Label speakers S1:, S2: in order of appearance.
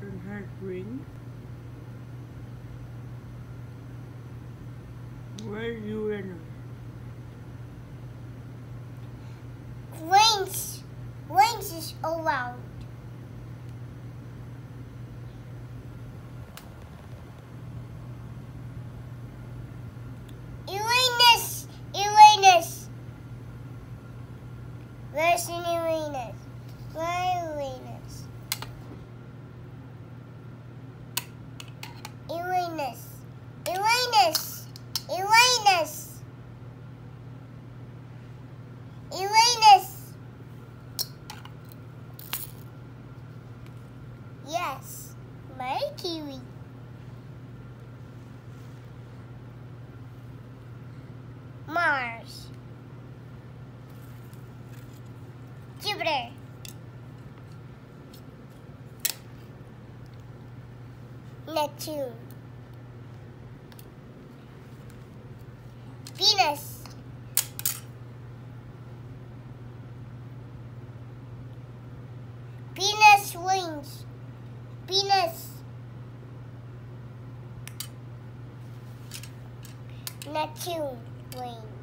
S1: and has wings. Where's Uranus?
S2: Wings. Wings is around. Uranus. Uranus. Where's Uranus? Where Uranus? Uranus. Uranus. Uranus. Uranus. Yes, Mercury. Mars. Jupiter. Neptune. Venus. Venus wings. Venus. Neptune wing. Neptune wing.